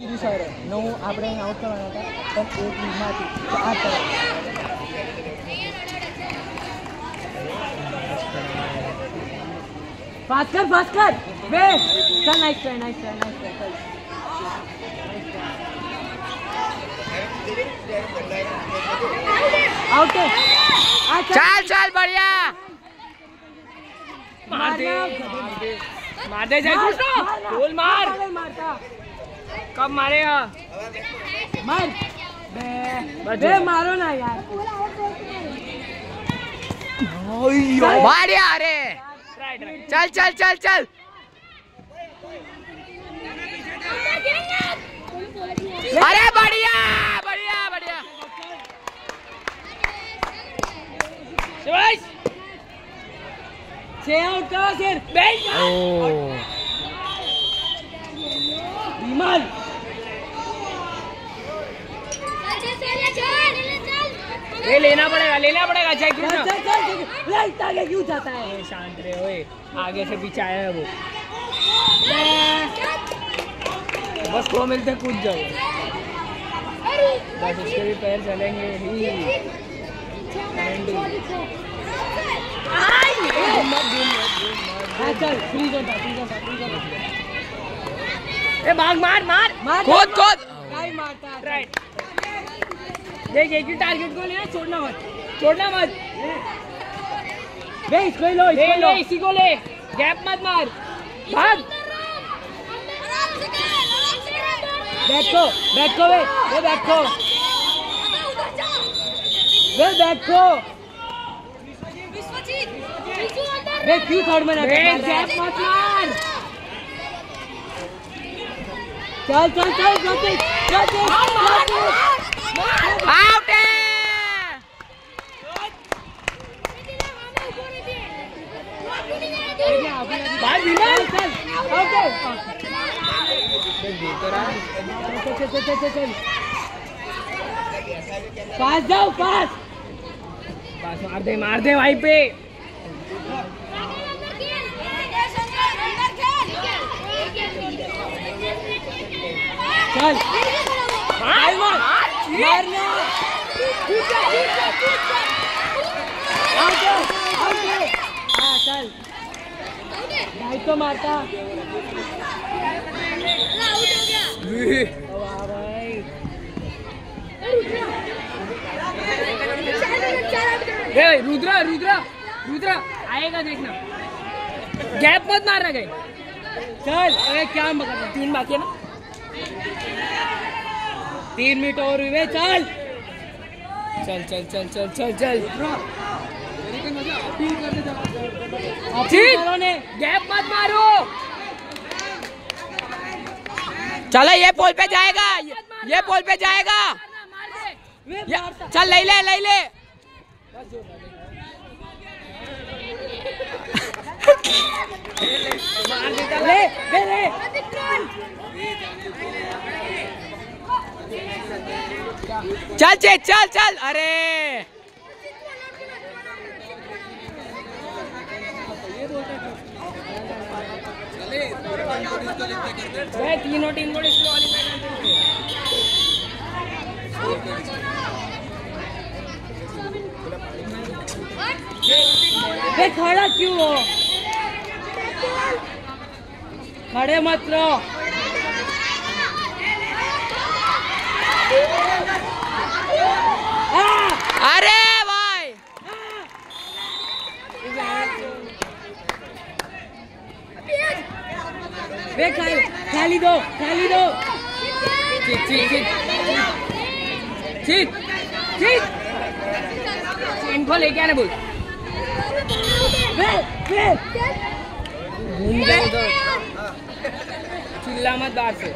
Sir નવ આપણે અહીં આઉટ કરવાના હતા પણ એક લીડમાં હતી તો આ તરફ ફાસ્ટ કર ફાસ્ટ કર બે ચાલ nice try nice try nice try out ચાલ ચાલ બઢિયા માર દે માર દે જાય છોટો ગોલ માર મારતા कब मारेगा? मार। बे मारो ना यार। मार यार चल चल चल चल। अरे बढ़िया बढ़िया बढ़िया। सिर्फ़ बीमार। ये लेना पड़ेगा लेना पड़ेगा जय कृष्ण। लाइट आगे क्यों जाता है? शांत रहे ओए आगे से पीछे आया है वो। बस को मिलते कूद जाओ। बस उसके भी पैर चलेंगे ही। ए भाग मार मार। मार कूद काय मारता। राइट देख एक ही टारगेट को लेना छोड़ना मत। छोड़ना मत। बे इसको लो इसको लो। इसी को ले। गैप मत मार। भाग। बैठो बैठो बे बे बैठो। बे बैठो। बे क्यों थर्ड में रखा गैप मत मार। चल चल चल चल चल चल आउट है भाई विमल चल ओके चल चल चल चल पास जाओ, पास। बस मार दे मार दे भाई पे। चल। हाँ चल। भाई तो मारता वाह भाई ए रुद्रा रुद्रा रुद्रा आएगा देखना। गैप मत मारना गए चल अरे क्या मगर तीन बाकी है ना? तीन मिनट और हुए चल। चल चल चल चल चल चल। ठीक। गैप मत मारो। चलो ये पोल पे जाएगा। ये- पोल पे जाएगा। चल ले ले ले ले। ले ले ले चल चे चल चल। अरे। ए, तीनों टीम को डिस्क्वालीफाई कर दो वे खड़ा क्यों हो? खड़े मत रहो। अरे भाई। वे खाली खाली दो खाली दो। ठीक ठीक। ठीक ठीक ठीक। इनको लेके आने बोल चिल्ला मत बाहर से।